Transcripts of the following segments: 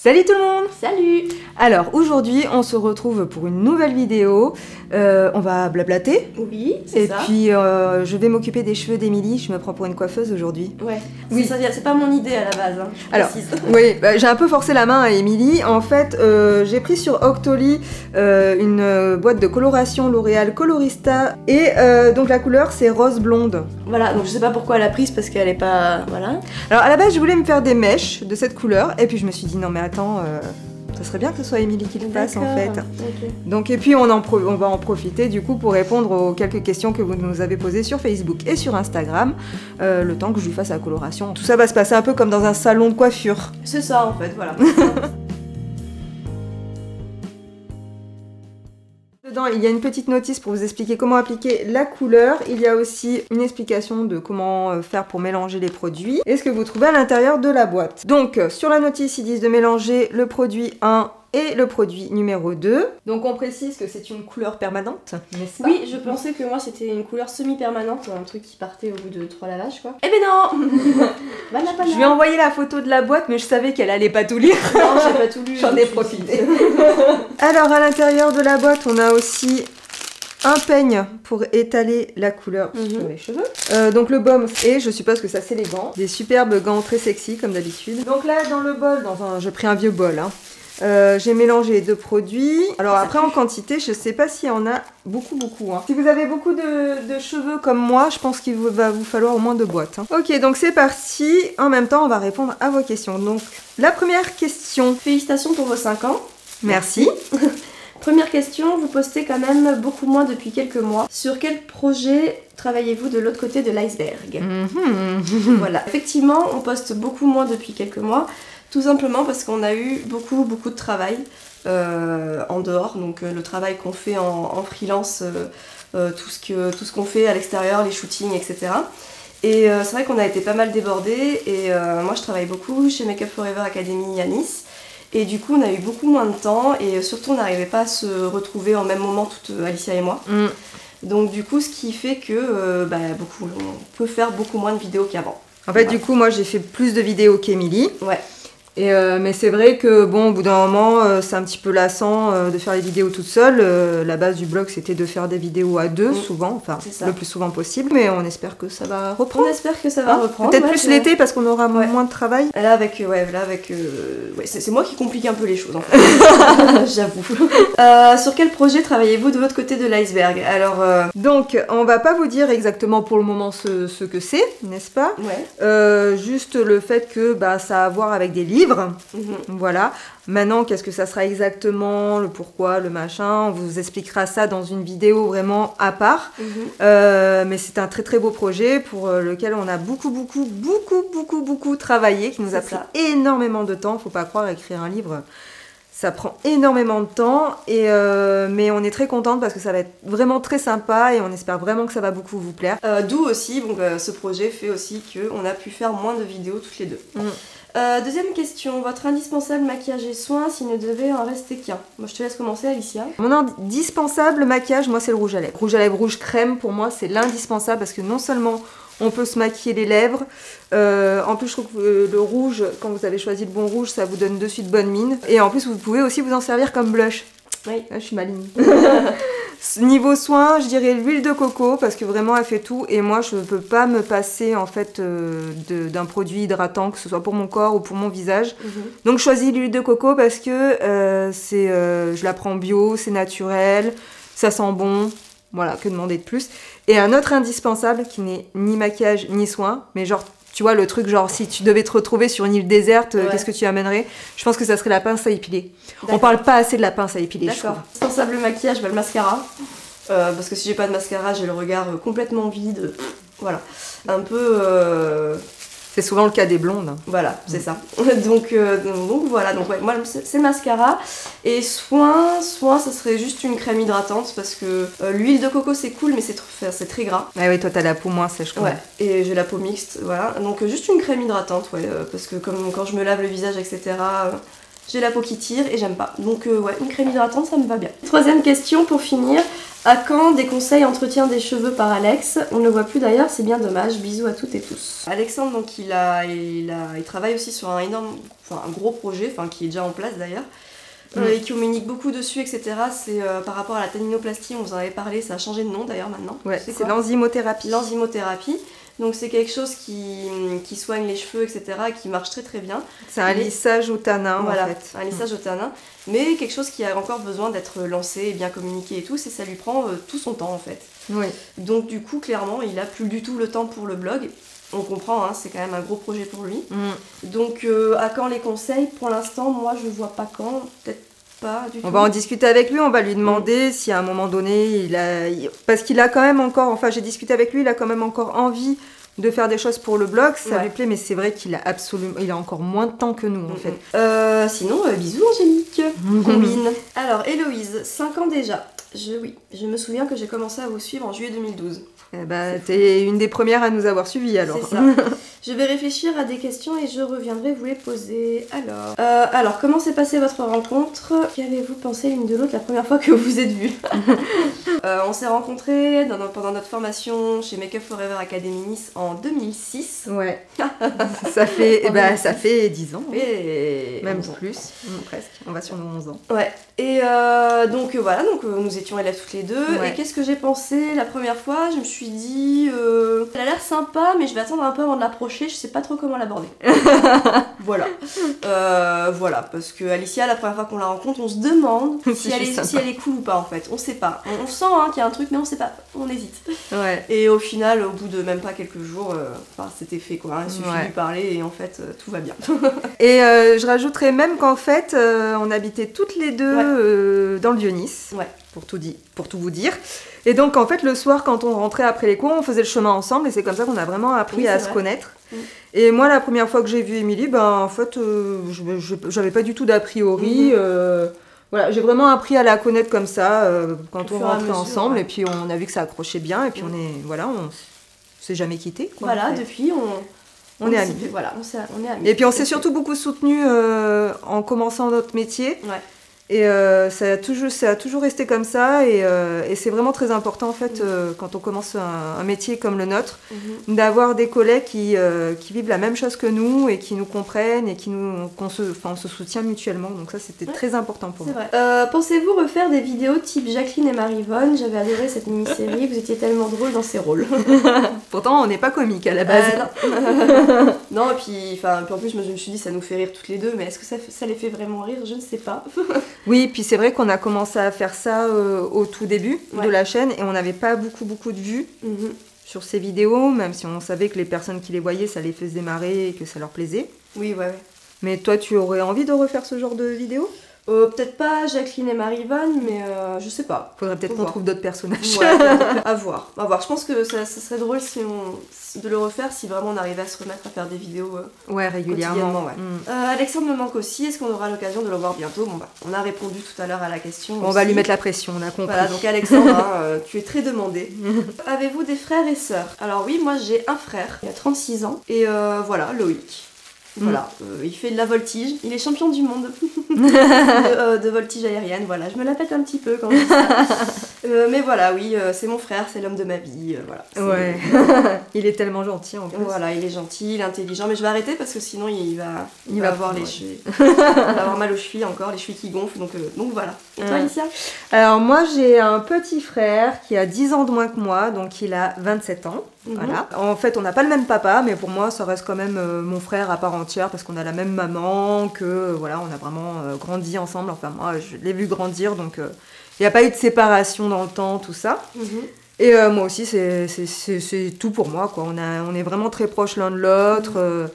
Salut tout le monde Salut Alors aujourd'hui on se retrouve pour une nouvelle vidéo. Euh, on va blablater. Oui, c'est Et ça. puis euh, je vais m'occuper des cheveux d'Émilie. Je me prends pour une coiffeuse aujourd'hui. Ouais, Oui. c'est pas mon idée à la base, hein, je Alors. Oui, bah, j'ai un peu forcé la main à Émilie. En fait, euh, j'ai pris sur Octoly une boîte de coloration L'Oréal Colorista. Et donc la couleur c'est rose blonde. Voilà, donc je sais pas pourquoi elle a prise parce qu'elle est pas. Voilà. Alors à la base je voulais me faire des mèches de cette couleur. Et puis je me suis dit non mais attends, euh, ça serait bien que ce soit Émilie qui le fasse en fait. Donc, et puis on, en pro- on va en profiter du coup pour répondre aux quelques questions que vous nous avez posées sur Facebook et sur Instagram, euh, le temps que je lui fasse la coloration. Tout ça va se passer un peu comme dans un salon de coiffure. C'est ça en fait, voilà. Dedans, il y a une petite notice pour vous expliquer comment appliquer la couleur. Il y a aussi une explication de comment euh, faire pour mélanger les produits et ce que vous trouvez à l'intérieur de la boîte. Donc, euh, sur la notice, ils disent de mélanger le produit 1 et le produit numéro 2. Donc, on précise que c'est une couleur permanente, n'est-ce pas oui, je pensais que moi c'était une couleur semi-permanente, un truc qui partait au bout de trois lavages quoi. Eh ben non. Je lui ai envoyé la photo de la boîte, mais je savais qu'elle allait pas tout lire. Non, j'ai pas tout lu. J'en je ai profité. Alors, à l'intérieur de la boîte, on a aussi un peigne pour étaler la couleur Mhm. sur les cheveux. Euh, donc le baume, et je suppose que ça c'est les gants. Des superbes gants très sexy comme d'habitude. Donc là, dans le bol, dans un, j'ai pris un vieux bol. hein. Euh, j'ai mélangé les deux produits. Alors après en quantité, je sais pas s'il y en a beaucoup beaucoup. hein. Si vous avez beaucoup de, de cheveux comme moi, je pense qu'il va vous falloir au moins deux boîtes. hein. Ok, donc c'est parti. En même temps, on va répondre à vos questions. Donc la première question. Félicitations pour vos 5 ans. Merci. Première question, vous postez quand même beaucoup moins depuis quelques mois. Sur quel projet travaillez-vous de l'autre côté de l'iceberg? Mhm. Voilà, effectivement, on poste beaucoup moins depuis quelques mois, tout simplement parce qu'on a eu beaucoup, beaucoup de travail euh, en dehors. Donc, euh, le travail qu'on fait en, en freelance, euh, tout ce qu'on fait à l'extérieur, les shootings, etc. Et euh, c'est vrai qu'on a été pas mal débordés. Et moi, je travaille beaucoup chez Make Up Forever Academy à Nice. Et du coup, on a eu beaucoup moins de temps. Et surtout, on n'arrivait pas à se retrouver en même moment, toute Alicia et moi. Mm. Donc, du coup, ce qui fait que bah, beaucoup, on peut faire beaucoup moins de vidéos qu'avant. En fait, du coup, moi, j'ai fait plus de vidéos qu'Emilie. Ouais. Et euh, mais c'est vrai que, bon, au bout d'un moment, euh, c'est un petit peu lassant euh, de faire les vidéos toute seule. La base du blog, c'était de faire des vidéos à deux, Mm. souvent, enfin, le plus souvent possible. Mais on espère que ça va On reprendre. espère que ça va Hein reprendre. Peut-être ouais, plus l'été parce qu'on aura Ouais. moins de travail. Là avec, ouais, là avec, ouais, c'est moi qui complique un peu les choses. en fait. J'avoue. Sur quel projet travaillez-vous de l'autre côté de l'iceberg? Alors, Donc, on va pas vous dire exactement pour le moment ce, ce que c'est, n'est-ce pas? Ouais. Juste le fait que bah, ça a à voir avec des livres. Mhm. Voilà. Maintenant, qu'est-ce que ça sera exactement, le pourquoi, le machin, on vous expliquera ça dans une vidéo vraiment à part. Mhm. Euh, mais c'est un très très beau projet pour euh, lequel on a beaucoup beaucoup beaucoup beaucoup beaucoup travaillé, qui nous a pris ça. énormément de temps. Faut pas croire écrire un livre, ça prend énormément de temps. Et euh, mais on est très contente parce que ça va être vraiment très sympa et on espère vraiment que ça va beaucoup vous plaire. Euh, D'où aussi, bon, ce projet fait aussi qu'on a pu faire moins de vidéos toutes les deux. Mm. Euh, deuxième question, votre indispensable maquillage et soin s'il ne devait en rester qu'un Moi je te laisse commencer Alicia. Mon indispensable maquillage, moi, c'est le rouge à lèvres. Rouge à lèvres rouge crème, pour moi, c'est l'indispensable parce que non seulement on peut se maquiller les lèvres, euh, en plus, je trouve que euh, le rouge, quand vous avez choisi le bon rouge, ça vous donne de suite bonne mine. Et en plus, vous pouvez aussi vous en servir comme blush. Oui. Là, je suis maligne. Niveau soin, je dirais l'huile de coco parce que vraiment elle fait tout et moi je ne peux pas me passer en fait euh, d'un produit hydratant que ce soit pour mon corps ou pour mon visage. Mhm. Donc je choisis l'huile de coco parce que euh, c'est, euh, je la prends bio, c'est naturel, ça sent bon. Voilà, que demander de plus. Et un autre indispensable qui n'est ni maquillage ni soin, mais genre, tu vois, le truc genre si tu devais te retrouver sur une île déserte, euh, Ouais. qu'est-ce que tu amènerais? Je pense que ça serait la pince à épiler. On parle pas assez de la pince à épiler, D'accord. Indispensable maquillage, bah, le mascara. Euh, parce que si j'ai pas de mascara, j'ai le regard euh, complètement vide. Voilà. Un peu. euh, C'est souvent le cas des blondes. Voilà, c'est ça. donc, euh, donc, voilà, donc ouais, moi c'est le mascara. Et soin, soin, ça serait juste une crème hydratante parce que euh, l'huile de coco c'est cool, mais c'est très gras. Ah oui, toi t'as la peau moins sèche quand Ouais, même. et j'ai la peau mixte, voilà. Donc euh, juste une crème hydratante, ouais, parce que comme quand je me lave le visage, etc., j'ai la peau qui tire et j'aime pas. Donc euh, ouais, une crème hydratante, ça me va bien. Troisième question pour finir. À quand des conseils entretien des cheveux par Alex On ne le voit plus d'ailleurs, c'est bien dommage. Bisous à toutes et tous. Alexandre, donc il a, il a, il travaille aussi sur un énorme, enfin un gros projet, enfin qui est déjà en place d'ailleurs. euh, Mm. et qui communique beaucoup dessus, etc. C'est euh, par rapport à la tanninoplastie, on vous en avait parlé, ça a changé de nom d'ailleurs maintenant. Ouais, C'est l'enzymothérapie. L'enzymothérapie. Donc c'est quelque chose qui, qui soigne les cheveux, etc. et qui marche très très bien. C'est un lissage au tanin voilà, en fait. un lissage au tanin. Mais quelque chose qui a encore besoin d'être lancé et bien communiqué et tout, c'est ça lui prend euh, tout son temps en fait. Oui. Donc du coup, clairement, il a plus du tout le temps pour le blog. On comprend, hein, c'est quand même un gros projet pour lui. Mm. Donc euh, à quand les conseils? Pour l'instant, moi je vois pas quand, peut-être pas du On tout. va en discuter avec lui, on va lui demander si à un moment donné, il a... il- parce qu'il a quand même encore, enfin j'ai discuté avec lui, il a quand même encore envie de faire des choses pour le blog, ça Ouais. lui plaît, mais c'est vrai qu'il a absolument, il a encore moins de temps que nous en fait. Euh, sinon, euh, bisous Angélique. Combine. Alors, Héloïse, 5 ans déjà. Je, oui, je me souviens que j'ai commencé à vous suivre en juillet 2012. Eh ben, t'es une des premières à nous avoir suivis alors. Ça. je vais réfléchir à des questions et je reviendrai vous les poser. Alors, euh, alors comment s'est passée votre rencontre? Qu'avez-vous pensé l'une de l'autre la première fois que vous vous êtes vues Euh, On s'est rencontrés dans- pendant notre formation chez Make Up Forever Academy Nice en 2006. Ouais. ça fait, eh ben, ça fait 10 ans. hein. Et Même 11 ans. plus, presque. On va sur nos 11 ans. Ouais. Et euh, donc voilà, donc nous étions élèves toutes les deux. Ouais. Et qu'est-ce que j'ai pensé la première fois? Je me suis dit, euh, elle a l'air sympa, mais je vais attendre un peu avant de l'approcher. Je sais pas trop comment l'aborder. voilà. Euh, voilà, parce que Alicia, la première fois qu'on la rencontre, on se demande si elle, suis est, si elle est cool ou pas en fait. On sait pas. On, on sent hein, qu'il y a un truc, mais on sait pas. On hésite. Ouais. Et au final, au bout de même pas quelques jours, euh, enfin, c'était fait quoi. Il suffit Ouais. de lui parler et en fait, euh, tout va bien. Et je rajouterais même qu'en fait, on habitait toutes les deux Ouais. dans le. Ouais. Pour tout, di- pour tout vous dire. Et donc, en fait, le soir, quand on rentrait après les cours, on faisait le chemin ensemble et c'est comme ça qu'on a vraiment appris Oui, à se connaître. Mm. Et moi, la première fois que j'ai vu Émilie, ben, en fait, euh, j'avais pas du tout d'a priori. Mhm. euh, voilà, j'ai vraiment appris à la connaître comme ça euh, quand on rentrait mesure, ensemble. ouais. Et puis, on a vu que ça accrochait bien. Et puis, Mm. on est, voilà, on s'est jamais quitté. voilà, depuis, on, On est amis. Voilà, on, on est amis. Et puis on s'est surtout beaucoup soutenu en commençant notre métier. Ouais. Et euh, ça, a toujours, ça a toujours resté comme ça. Et, euh, et c'est vraiment très important, en fait, Mm. euh, quand on commence un, un métier comme le nôtre, Mhm. d'avoir des collègues qui, qui vivent la même chose que nous et qui nous comprennent et qui nous, qu'on se, on se soutient mutuellement. Donc ça, c'était Ouais. très important pour moi. Pensez-vous refaire des vidéos type Jacqueline et Marivonne J'avais adoré cette mini-série, vous étiez tellement drôles dans ces rôles. Pourtant, on n'est pas comique à la base. Non. non, et puis, en plus, je me, je me suis dit, ça nous fait rire toutes les deux, mais est-ce que ça les fait vraiment rire? Je ne sais pas. Oui, puis c'est vrai qu'on a commencé à faire ça euh, au tout début Ouais. de la chaîne et on n'avait pas beaucoup, beaucoup de vues. Mhm. sur ces vidéos, même si on savait que les personnes qui les voyaient, ça les faisait marrer et que ça leur plaisait. Oui, ouais, ouais. Mais toi, tu aurais envie de refaire ce genre de vidéo Euh, Peut-être pas Jacqueline et Marivonne, mais euh, je sais pas. Faudrait peut-être qu'on trouve d'autres personnages. Ouais, à voir. À voir. Je pense que ça, ça serait drôle si on, de le refaire si vraiment on arrivait à se remettre à faire des vidéos. euh, Ouais, régulièrement. Ouais. Mm. Euh, Alexandre me manque aussi. Est-ce qu'on aura l'occasion de le voir bientôt? Bon, bah, on a répondu tout à l'heure à la question. On va lui mettre la pression, on a compris. Voilà, donc Alexandre, hein, euh, tu es très demandé. Avez-vous des frères et sœurs? Alors oui, moi j'ai un frère, il a 36 ans, et euh, voilà, Loïc. Voilà, euh, il fait de la voltige, il est champion du monde. De, euh, de voltige aérienne, voilà, je me la pète un petit peu quand je dis ça. Euh, mais voilà, oui, euh, c'est mon frère, c'est l'homme de ma vie, euh, voilà. Ouais. il est tellement gentil en plus. Voilà, il est gentil, il est intelligent, mais je vais arrêter parce que sinon il va, il Il va va avoir les chevilles. il va avoir mal aux chevilles encore, les chevilles qui gonflent, donc, donc voilà. Et toi. Alicia? Alors moi, j'ai un petit frère qui a 10 ans de moins que moi, donc il a 27 ans. Mhm. Voilà. En fait, on n'a pas le même papa, mais pour moi, ça reste quand même euh, mon frère à part entière parce qu'on a la même maman, que euh, voilà, on a vraiment euh, grandi ensemble. Enfin, moi, je l'ai vu grandir, donc il n'y a pas eu de séparation dans le temps, tout ça. Mhm. Et euh, moi aussi, c'est- tout pour moi, quoi. On, a, on est vraiment très proches l'un de l'autre. euh,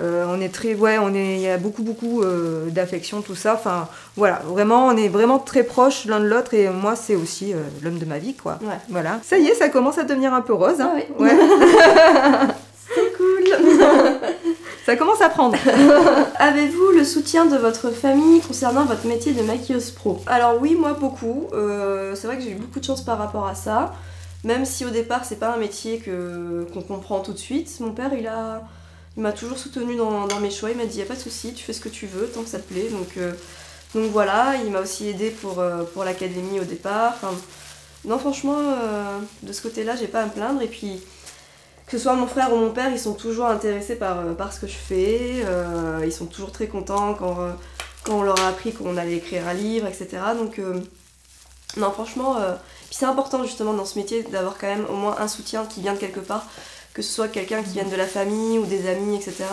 euh, on est très, ouais, on est, il y a beaucoup, beaucoup d'affection, tout ça. Enfin, voilà, vraiment, on est vraiment très proches l'un de l'autre. Et moi, c'est aussi l'homme de ma vie, quoi. Ouais. Voilà. Ça y est, ça commence à devenir un peu rose. hein. Ah oui. Ouais. Ça commence à prendre. Avez-vous le soutien de votre famille concernant votre métier de maquilleuse pro? Alors oui, moi beaucoup. Euh, c'est vrai que j'ai eu beaucoup de chance par rapport à ça. Même si au départ c'est pas un métier que qu'on comprend tout de suite. Mon père il a il m'a toujours soutenu dans, dans mes choix. Il m'a dit y a pas de souci, tu fais ce que tu veux tant que ça te plaît. Donc euh, donc voilà, il m'a aussi aidé pour euh, pour l'académie au départ. Enfin, Non, franchement, de ce côté-là, j'ai pas à me plaindre. Et puis, que ce soit mon frère ou mon père, ils sont toujours intéressés par, euh, par ce que je fais. euh, ils sont toujours très contents quand, euh, quand on leur a appris qu'on allait écrire un livre, etc. Donc, euh, non, franchement, euh, c'est important justement dans ce métier d'avoir quand même au moins un soutien qui vient de quelque part, que ce soit quelqu'un qui vienne de la famille ou des amis, etc.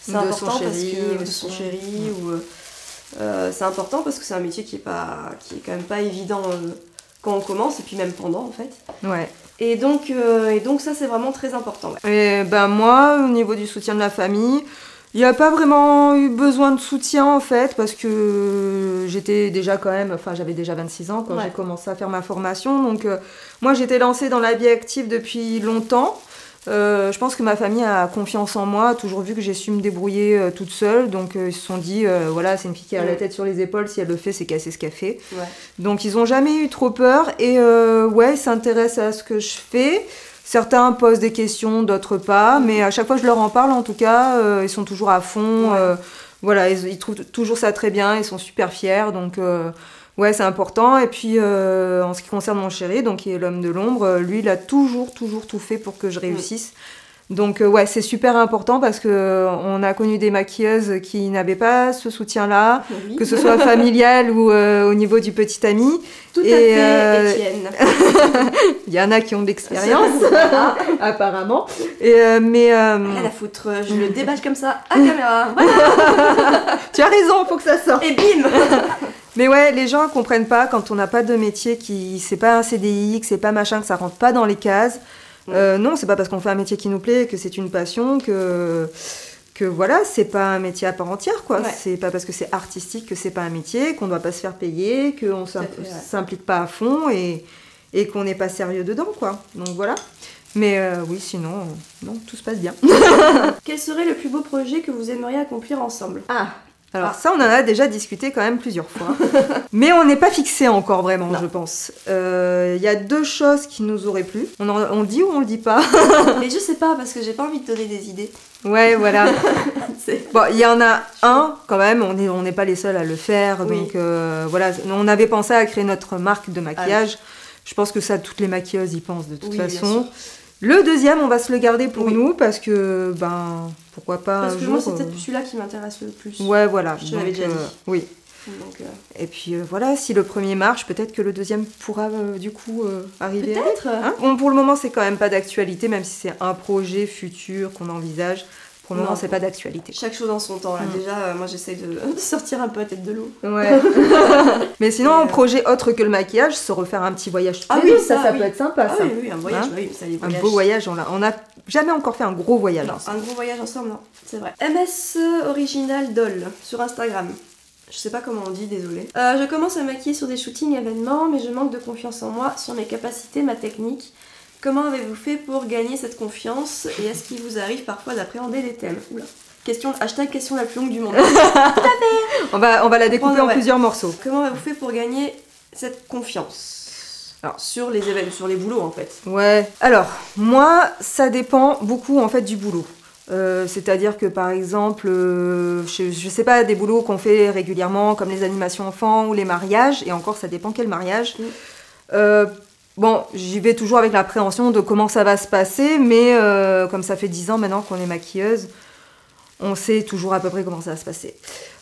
C'est son important parce chéri, que de son chéri ou c'est important parce que c'est un métier qui est pas qui est quand même pas évident quand on commence et puis même pendant en fait. Ouais. Et donc euh, et donc ça c'est vraiment très important. ouais. Et ben moi, au niveau du soutien de la famille, il n'y a pas vraiment eu besoin de soutien en fait, parce que j'étais déjà quand même, enfin j'avais déjà 26 ans quand Ouais. j'ai commencé à faire ma formation, donc euh, moi j'étais lancée dans la vie active depuis longtemps. Euh, je pense que ma famille a confiance en moi, a toujours vu que j'ai su me débrouiller euh, toute seule, donc euh, ils se sont dit, voilà, c'est une fille qui a la Ouais. tête sur les épaules, si elle le fait, c'est sait ce. Ouais. Donc ils ont jamais eu trop peur et ouais, ils s'intéressent à ce que je fais. Certains posent des questions, d'autres pas, mais à chaque fois que je leur en parle, en tout cas, ils sont toujours à fond. Ouais. voilà, ils, ils trouvent toujours ça très bien, ils sont super fiers, donc ouais, c'est important. Et puis euh, en ce qui concerne mon chéri, donc qui est l'homme de l'ombre, euh, lui, il a toujours, toujours tout fait pour que je réussisse. Donc euh, ouais, c'est super important parce que euh, on a connu des maquilleuses qui n'avaient pas ce soutien-là, Oui. que ce soit familial ou au niveau du petit ami. Tout à et, fait euh, Étienne. Il y en a qui ont de l'expérience, apparemment. Et, mais Rien à foutre, je le débâche comme ça à caméra. Voilà. tu as raison, faut que ça sorte. Et bim Mais ouais, les gens comprennent pas quand on n'a pas de métier qui c'est pas un CDI, que c'est pas machin, que ça rentre pas dans les cases. Euh, non, c'est pas parce qu'on fait un métier qui nous plaît que c'est une passion que que voilà, c'est pas un métier à part entière quoi. Ouais. C'est pas parce que c'est artistique que c'est pas un métier, qu'on doit pas se faire payer, qu'on ouais. s'implique pas à fond et et qu'on n'est pas sérieux dedans quoi. Donc voilà. Mais euh, oui, sinon, euh, non, tout se passe bien. Quel serait le plus beau projet que vous aimeriez accomplir ensemble? Ah alors Ah. ça, on en a déjà discuté quand même plusieurs fois. Mais on n'est pas fixé encore vraiment, Non. je pense. Euh, Il y a deux choses qui nous auraient plu. On, en- on le dit ou on le dit pas? Et je sais pas parce que j'ai pas envie de donner des idées. Ouais, voilà. Bon, il y en a un quand même, on n'est on pas les seuls à le faire. Oui. Donc euh, voilà, on avait pensé à créer notre marque de maquillage. Je pense que ça, toutes les maquilleuses y pensent de toute Oui, bien façon. sûr. Le deuxième, on va se le garder pour Oui. nous parce que, ben, pourquoi pas Parce que jour. moi c'est euh, peut-être celui-là qui m'intéresse le plus. Ouais, voilà. Je l'avais déjà euh, dit. Oui. Donc, euh, Et puis euh, voilà, si le premier marche, peut-être que le deuxième pourra euh, du coup euh, arriver. Peut-être. Hein? Bon, pour le moment, c'est quand même pas d'actualité, même si c'est un projet futur qu'on envisage. Pour le moment, c'est pas d'actualité. Chaque chose en son temps. Là. Mm. Déjà, euh, moi j'essaye de, de sortir un peu la tête de l'eau. Ouais. Mais sinon, en euh, projet autre que le maquillage, se refaire un petit voyage Ah oui, ça, ça, ça oui. peut être sympa, Ah ça. oui, oui, un voyage, Hein oui, ça, les Un beau voyage, on on n'a jamais encore fait un gros voyage. Non, ensemble. un gros voyage ensemble, non, c'est vrai. MS Original Doll sur Instagram. Je sais pas comment on dit, désolé. Euh, je commence à maquiller sur des shootings événements, mais je manque de confiance en moi, sur mes capacités, ma technique. Comment avez-vous fait pour gagner cette confiance et est-ce qu'il vous arrive parfois d'appréhender les thèmes? Oula. Question, hashtag question la plus longue du monde. On va, on va la découper en Ouais. plusieurs morceaux. Comment avez-vous fait pour gagner cette confiance? Alors. sur les événements, sur les boulots en fait. Ouais. Alors, moi, ça dépend beaucoup en fait du boulot. Euh, C'est-à-dire que par exemple, euh, je, je sais pas, des boulots qu'on fait régulièrement, comme les animations enfants ou les mariages, et encore ça dépend quel mariage. Euh, bon, j'y vais toujours avec l'appréhension de comment ça va se passer, mais euh, comme ça fait 10 ans maintenant qu'on est maquilleuse, on sait toujours à peu près comment ça va se passer.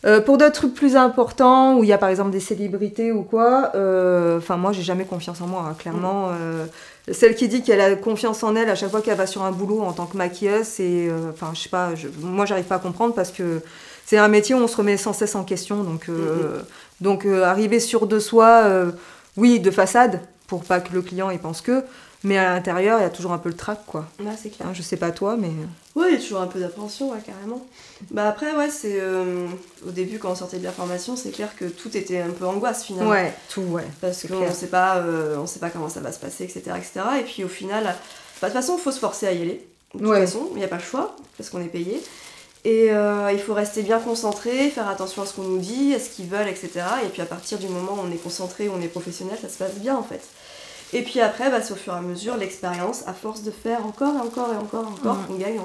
Euh, pour d'autres trucs plus importants, où il y a par exemple des célébrités ou quoi, euh, enfin moi j'ai jamais confiance en moi, hein, clairement. euh, celle qui dit qu'elle a confiance en elle à chaque fois qu'elle va sur un boulot en tant que maquilleuse, c'est, euh, enfin je sais pas, je- moi j'arrive pas à comprendre parce que c'est un métier où on se remet sans cesse en question, donc euh, donc euh, arriver sûr de soi, euh, oui de façade pour pas que le client il pense que, mais à l'intérieur il y a toujours un peu le trac quoi. Là, c'est clair. Hein, je sais pas toi, mais Ouais, il y a toujours un peu d'appréhension, ouais, carrément. Bah après, ouais, c'est... euh, au début, quand on sortait de la formation, c'est clair que tout était un peu angoisse, finalement. ouais, tout ouais. Parce qu'on sait pas, euh, on sait pas comment ça va se passer, etc. etc. Et puis au final, bah, de toute façon, il faut se forcer à y aller. De toute Ouais. façon, il n'y a pas le choix, parce qu'on est payé. Et euh, il faut rester bien concentré, faire attention à ce qu'on nous dit, à ce qu'ils veulent, etc. Et puis à partir du moment où on est concentré, où on est professionnel, ça se passe bien en fait. Et puis après, bah, c'est au fur et à mesure, l'expérience, à force de faire encore et encore et encore et encore, qu'on gagne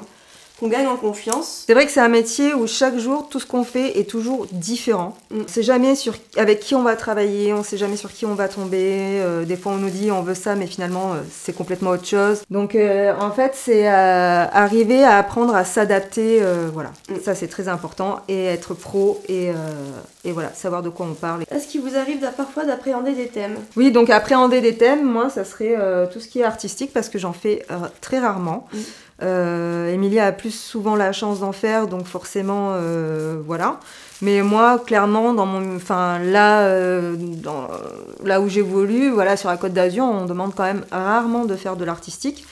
qu'on gagne en confiance. C'est vrai que c'est un métier où chaque jour, tout ce qu'on fait est toujours différent. Mm. On sait jamais sur, avec qui on va travailler, on sait jamais sur qui on va tomber. Euh, des fois, on nous dit on veut ça, mais finalement, euh, c'est complètement autre chose. Donc, euh, en fait, c'est arriver à apprendre à s'adapter. voilà, Mm. ça c'est très important. Et être pro et, et voilà, savoir de quoi on parle. Est-ce qu'il vous arrive parfois d'appréhender des thèmes? Oui, donc appréhender des thèmes, moi, ça serait tout ce qui est artistique parce que j'en fais très rarement. Mm. Euh, Emilie a plus souvent la chance d'en faire, donc forcément, euh, voilà. Mais moi, clairement, dans mon, enfin là, euh, dans, là où j'évolue, voilà, sur la Côte d'Azur, on demande quand même rarement de faire de l'artistique.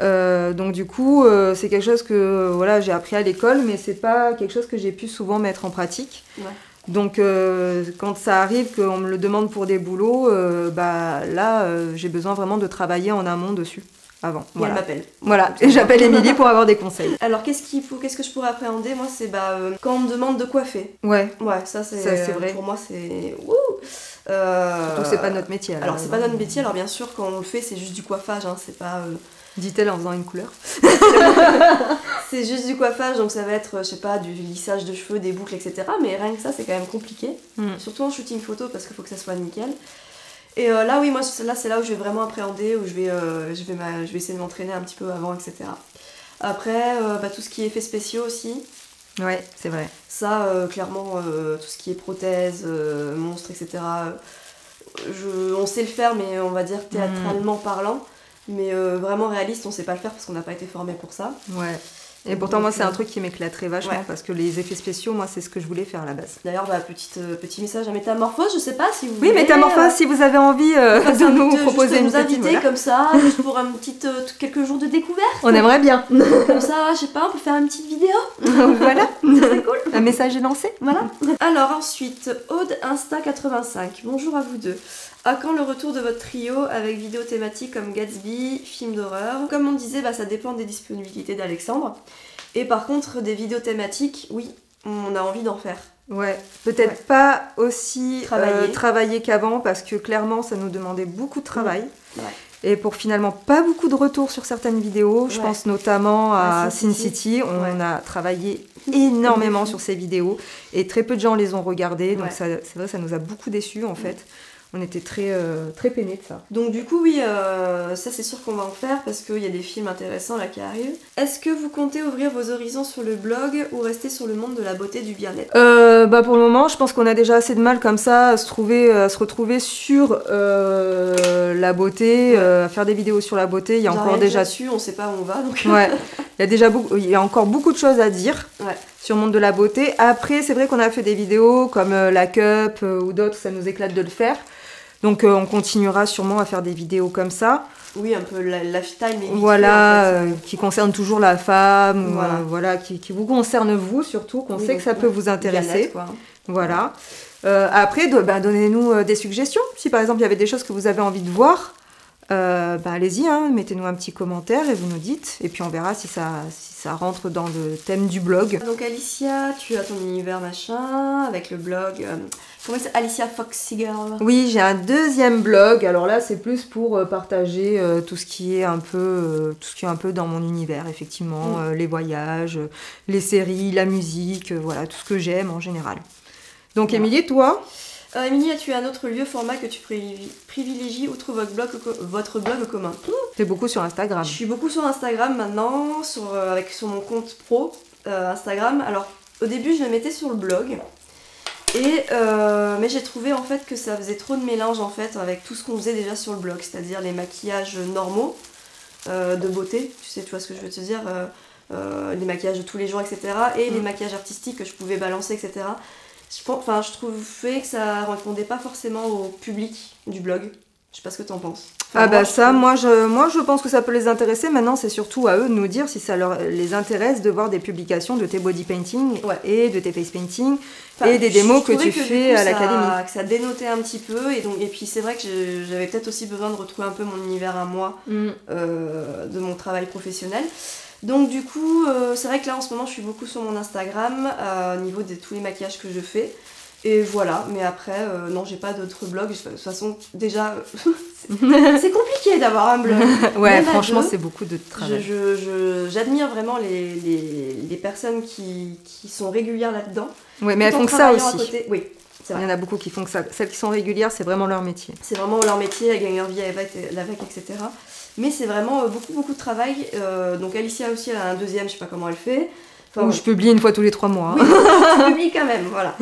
Donc du coup, c'est quelque chose que voilà, j'ai appris à l'école, mais c'est pas quelque chose que j'ai pu souvent mettre en pratique. Ouais. Donc euh, quand ça arrive qu'on me le demande pour des boulots, euh, bah là euh, j'ai besoin vraiment de travailler en amont dessus avant. Et Voilà. elle m'appelle. Voilà. Et j'appelle Émilie pour avoir des conseils. Alors qu'est-ce qu'il faut, qu'est-ce que je pourrais appréhender? Moi, c'est bah euh, quand on me demande de coiffer. Ouais. Ouais, ça c'est, Ça, c'est vrai. Pour moi, c'est. Wouh Euh, Surtout que c'est pas notre métier. Alors c'est pas hein. notre métier. Alors bien sûr, quand on le fait, c'est juste du coiffage. Hein, c'est pas. euh, Dit-elle en faisant une couleur. C'est juste du coiffage, donc ça va être, je sais pas, du lissage de cheveux, des boucles, etc. Mais rien que ça, c'est quand même compliqué. Mm. Surtout en shooting photo, parce qu'il faut que ça soit nickel. Et euh, là, oui, moi, c'est- là, c'est là où je vais vraiment appréhender, où je vais, euh, je vais, m'a- je vais essayer de m'entraîner un petit peu avant, etc. Après, euh, bah, tout ce qui est effets spéciaux aussi. Ouais, c'est vrai. Ça, clairement, tout ce qui est prothèses, monstres, etc. Je, on sait le faire, mais on va dire théâtralement parlant. Mais vraiment réaliste, on sait pas le faire parce qu'on n'a pas été formé pour ça. Ouais. Et pourtant, moi, c'est euh, un truc qui m'éclaterait vachement ouais. parce que les effets spéciaux, moi, c'est ce que je voulais faire à la base. D'ailleurs, bah, petite, euh, petit message à Métamorphose, je sais pas si vous Oui, voulez, Métamorphose, si vous avez envie euh, euh, de nous proposer une nous petite. inviter voilà. comme ça, juste pour un petit, euh, quelques jours de découverte. On aimerait bien. Comme ça, je sais pas, on peut faire une petite vidéo. voilà, C'est cool. un message est lancé. Voilà. Alors ensuite, Aude Insta85. Bonjour à vous deux. À quand le retour de votre trio avec vidéos thématiques comme Gatsby, film d'horreur? Comme on disait, bah, ça dépend des disponibilités d'Alexandre. Et par contre, des vidéos thématiques, oui, on a envie d'en faire. Ouais, peut-être Ouais. pas aussi euh, Travailler. qu'avant parce que clairement ça nous demandait beaucoup de travail. Ouais. Et pour finalement pas beaucoup de retours sur certaines vidéos, je Ouais. pense notamment à À Sin City. City, on a travaillé énormément sur ces vidéos et très peu de gens les ont regardées, donc ça- c'est vrai ça nous a beaucoup déçus en fait. On était très, euh, très peinés de ça. Donc du coup, oui, euh, ça c'est sûr qu'on va en faire parce qu'il y a des films intéressants là qui arrivent. Est-ce que vous comptez ouvrir vos horizons sur le blog ou rester sur le monde de la beauté du bien-être? Euh, bah pour le moment, je pense qu'on a déjà assez de mal comme ça à se, trouver, à se retrouver sur la beauté, à faire des vidéos sur la beauté. Il y a Genre, encore déjà là-dessus, on sait pas où on va donc. Ouais, il y a déjà beaucoup, il y a encore beaucoup de choses à dire Ouais. sur le monde de la beauté. Après, c'est vrai qu'on a fait des vidéos comme euh, la Cup euh, ou d'autres, ça nous éclate de le faire. Donc euh, on continuera sûrement à faire des vidéos comme ça. Oui, un peu la- lifestyle, mais vite voilà, fait, en fait. euh, qui concernent toujours la femme, Voilà. euh, voilà, qui, qui vous concerne vous surtout, qu'on Oui, sait que ça peut vous intéresser. Quoi. Voilà. Euh, après, bah, donnez-nous des suggestions. Si par exemple il y avait des choses que vous avez envie de voir, bah, allez-y, hein, mettez-nous un petit commentaire et vous nous dites. Et puis on verra si ça, si ça rentre dans le thème du blog. Donc Alicia, tu as ton univers machin, avec le blog. Comment c'est Alicia Foxy Girl. Oui, j'ai un deuxième blog. Alors là, c'est plus pour euh, partager euh, tout ce qui est un peu, euh, tout ce qui est un peu dans mon univers, effectivement, Mm. Les voyages, les séries, la musique, voilà, tout ce que j'aime en général. Donc, Voilà. Émilie, toi? Euh, Émilie, as-tu un autre lieu format que tu privi- privilégies outre votre blog, votre blog commun? T'es beaucoup sur Instagram. Je suis beaucoup sur Instagram maintenant, sur, euh, avec sur mon compte pro euh, Instagram. Alors au début je le mettais sur le blog. Et, euh, mais j'ai trouvé en fait que ça faisait trop de mélange en fait avec tout ce qu'on faisait déjà sur le blog, c'est-à-dire les maquillages normaux euh, de beauté, tu sais, tu vois ce que je veux te dire, euh, les maquillages de tous les jours, etc. Et les Mm. maquillages artistiques que je pouvais balancer, etc. Je, pense- enfin, je trouvais que ça répondait pas forcément au public du blog. Je sais pas ce que t'en penses. Enfin, Ah bah moi, ça, moi je, moi je pense que ça peut les intéresser. Maintenant, c'est surtout à eux de nous dire si ça leur, les intéresse de voir des publications de tes body painting Ouais. et de tes face painting Enfin, et des démos je que tu fais coup, à ça- l'académie. Que ça dénotait un petit peu et donc et puis c'est vrai que j'avais peut-être aussi besoin de retrouver un peu mon univers à moi euh, de mon travail professionnel. Donc du coup, euh, c'est vrai que là en ce moment je suis beaucoup sur mon Instagram euh, au niveau de tous les maquillages que je fais. Et voilà, mais après, euh, non, j'ai pas d'autres blogs. De toute façon, déjà, c'est compliqué d'avoir un blog. ouais, Même franchement, c'est beaucoup de travail. J'admire vraiment les, les, les personnes qui, qui sont régulières là-dedans. Ouais, mais elles font que ça aussi. côté. Oui, c'est Il y en a beaucoup qui font que ça. Celles qui sont régulières, c'est vraiment leur métier. C'est vraiment leur métier, elles gagnent leur vie avec, avec etc. Mais c'est vraiment euh, beaucoup, beaucoup de travail. Euh, donc Alicia aussi, elle a un deuxième, je sais pas comment elle fait. Enfin, Ou je publie une fois tous les trois mois. hein. Oui, tu publies quand même, voilà.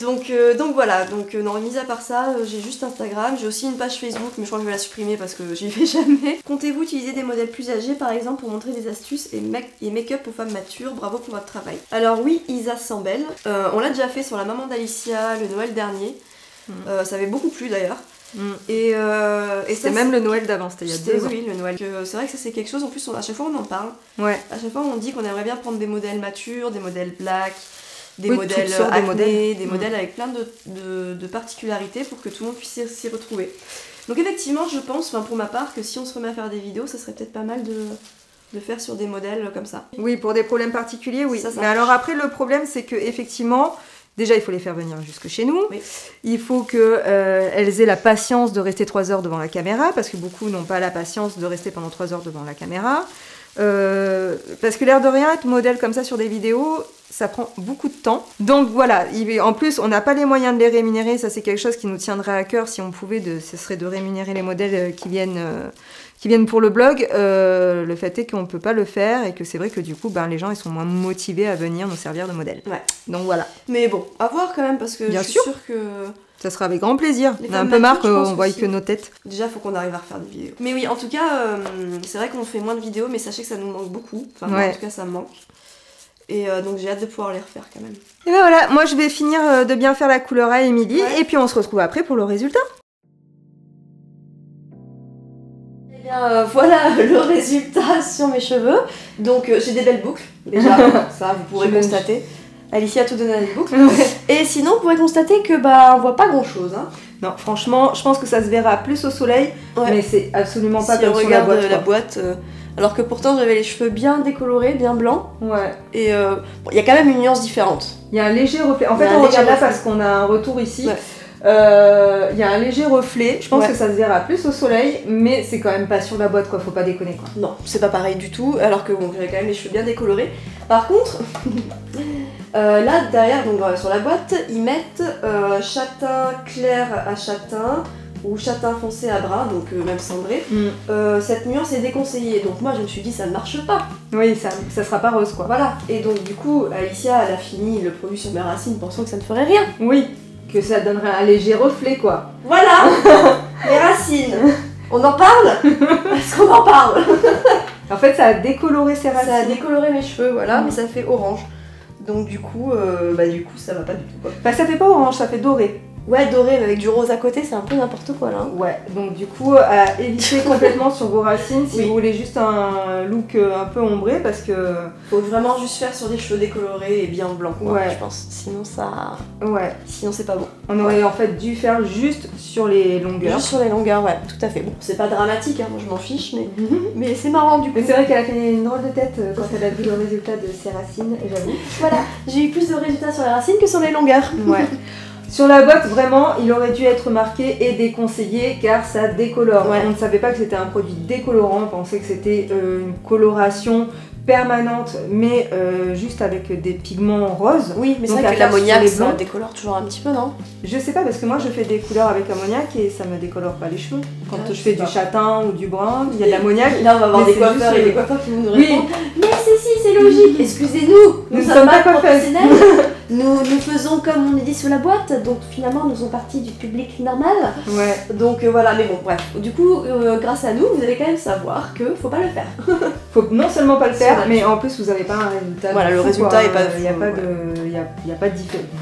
Donc, euh, donc voilà, donc euh, non, mis à part ça, euh, j'ai juste Instagram, j'ai aussi une page Facebook, mais je crois que je vais la supprimer parce que j'y vais jamais. Comptez-vous utiliser des modèles plus âgés, par exemple, pour montrer des astuces et make- et make-up aux femmes matures? Bravo pour votre travail. Alors oui, Isa Sambel, on l'a déjà fait sur la maman d'Alicia le Noël dernier. Mm. Ça avait beaucoup plu d'ailleurs. Mm. Et, euh, et ça, même le Noël d'avant, c'était il y a deux ans. oui, le Noël. C'est vrai que ça c'est quelque chose, en plus on- à chaque fois on en parle. Ouais. À chaque fois, on dit qu'on aimerait bien prendre des modèles matures, des modèles black, des Oui, modèles acné, modèles. des Mm. modèles avec plein de, de- de particularités pour que tout le monde puisse s'y- retrouver. Donc effectivement, je pense, pour ma part, que si on se remet à faire des vidéos, ça serait peut-être pas mal de, de faire sur des modèles comme ça. Oui, pour des problèmes particuliers, oui. Ça, ça Mais marche. alors après, le problème, c'est que effectivement, déjà, il faut les faire venir jusque chez nous. Oui. Il faut qu'elles aient la patience de rester trois heures devant la caméra, parce que beaucoup n'ont pas la patience de rester pendant trois heures devant la caméra. Euh, parce que l'air de rien, être modèle comme ça sur des vidéos, ça prend beaucoup de temps. Donc voilà, il- en plus, on n'a pas les moyens de les rémunérer. Ça, c'est quelque chose qui nous tiendrait à cœur si on pouvait. De, ce serait de rémunérer les modèles euh, qui viennent, euh, qui viennent pour le blog. Euh, le fait est qu'on ne peut pas le faire et que c'est vrai que du coup, ben, les gens ils sont moins motivés à venir nous servir de modèle. Ouais. Donc voilà, Mais bon, à voir quand même, parce que Bien je suis sûr. sûre que ça sera avec grand plaisir. Les On a un peu marre qu'on aussi. que nos têtes. déjà, faut qu'on arrive à refaire des vidéos. Mais oui, en tout cas, euh, c'est vrai qu'on fait moins de vidéos, mais sachez que ça nous manque beaucoup. Enfin, moi, en tout cas, ça me manque. Et euh, donc, j'ai hâte de pouvoir les refaire quand même. Et ben voilà, moi je vais finir de bien faire la couleur à Émilie Ouais. et puis on se retrouve après pour le résultat. Bien, euh, voilà le résultat sur mes cheveux. Donc, euh, j'ai des belles boucles, déjà, ça vous pourrez constater. Alicia a tout donné à des boucles. Et sinon, vous pourrez constater que bah on voit pas grand chose. Hein. Non, franchement, je pense que ça se verra plus au soleil, Ouais. mais c'est absolument pas si on comme sur la boîte. la quoi. boîte, euh, alors que pourtant j'avais les cheveux bien décolorés, bien blancs. Ouais. Et euh, bon, il y a quand même une nuance différente. Il y a un léger reflet. En fait, on regarde là parce qu'on a un retour ici. Ouais. Euh, Il y a un léger reflet. Je pense Ouais. que ça se verra plus au soleil, mais c'est quand même pas sur la boîte, quoi. Faut pas déconner, quoi. Non, c'est pas pareil du tout, alors que bon, j'avais quand même les cheveux bien décolorés. Par contre, euh, là derrière, donc euh, sur la boîte, ils mettent euh, châtain clair à châtain ou châtain foncé à brun, donc euh, même cendré. Euh, cette nuance est déconseillée, donc moi je me suis dit ça ne marche pas. Oui, ça, ça sera pas rose, quoi. Voilà, et donc du coup, Alicia elle a fini le produit sur mes racines pensant que ça ne ferait rien. Oui, que ça donnerait un léger reflet, quoi. Voilà Les racines On en parle Est-ce qu'on en parle En fait, ça a décoloré ses racines. Ça a décoloré mes cheveux, voilà, Mm. mais ça fait orange. Donc du coup, euh, bah du coup ça va pas du tout quoi. Bah, ça fait pas orange, ça fait doré. Ouais, doré mais avec du rose à côté, c'est un peu n'importe quoi là. hein. Ouais, donc du coup, à éviter complètement sur vos racines si Oui. vous voulez juste un look euh, un peu ombré parce que. Faut vraiment juste faire sur des cheveux décolorés et bien blancs quoi, Ouais. je pense. Sinon ça. Ouais, Sinon c'est pas bon. on aurait en fait dû faire juste sur les longueurs. Juste sur les longueurs, ouais, tout à fait. Bon, c'est pas dramatique, hein, moi je m'en fiche, mais, mais c'est marrant du coup. Mais c'est vrai qu'elle a fait une drôle de tête euh, quand elle a vu le résultat de ses racines, j'avoue. Voilà, j'ai eu plus de résultats sur les racines que sur les longueurs. Ouais. Sur la boîte, vraiment, il aurait dû être marqué et déconseillé car ça décolore. Ouais. On ne savait pas que c'était un produit décolorant, on pensait que c'était euh, une coloration permanente, mais euh, juste avec des pigments roses. Oui, mais c'est vrai que l'ammoniac ça décolore toujours un petit peu, non? Je sais pas parce que moi je fais des couleurs avec ammoniac et ça me décolore pas les cheveux. Quand Ah, je fais du châtain ou du brun, il y a de l'ammoniac. Là, on va avoir des coiffeurs juste, et des coiffeurs qui vont nous Oui. répondre. Mais c'est si, c'est logique. Excusez-nous, nous, Nous sommes sommes pas pas professionnels. nous, nous faisons comme on est dit sous la boîte, donc finalement, nous sommes partis du public normal. Ouais. Donc euh, voilà, mais bon, bref. Du coup, euh, grâce à nous, vous allez quand même savoir que faut pas le faire. Faut non seulement pas le faire, mais en plus vous avez pas un résultat. Voilà, le fou, résultat quoi. est pas Il y a pas ouais. de, il y a, il y a pas de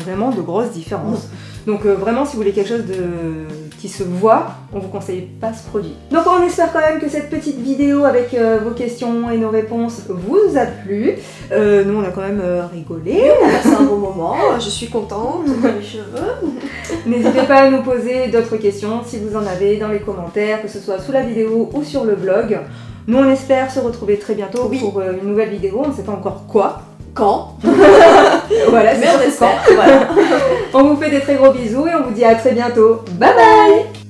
vraiment de grosses différences. Donc euh, vraiment, si vous voulez quelque chose de qui se voit, on vous conseille pas ce produit. Donc on espère quand même que cette petite vidéo avec euh, vos questions et nos réponses vous a plu. Euh, nous on a quand même euh, rigolé. C'est un bon moment, je suis contente de mes cheveux. N'hésitez pas à nous poser d'autres questions si vous en avez dans les commentaires, que ce soit sous la vidéo ou sur le blog. Nous on espère se retrouver très bientôt Oui. pour une nouvelle vidéo, on ne sait pas encore quoi. Quand? voilà, c'est Mais on espère, voilà. On vous fait des très gros bisous et on vous dit à très bientôt. Bye bye